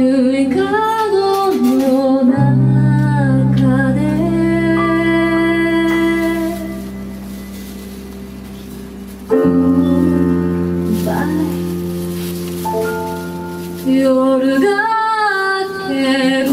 りかごの中で。グッバイ夜が明け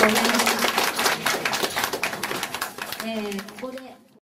Thank you.